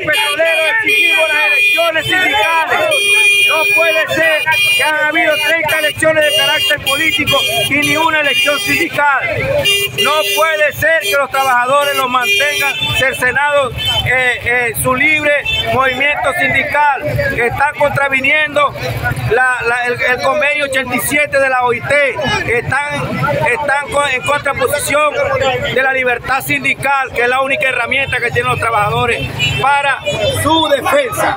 Petroleros exigimos las elecciones sindicales. No puede ser que han habido 30 elecciones de político y ni una elección sindical. No puede ser que los trabajadores los mantengan cercenados eh, eh, su libre movimiento sindical, que están contraviniendo el, convenio 87 de la OIT, están, están en contraposición de la libertad sindical, que es la única herramienta que tienen los trabajadores para su defensa.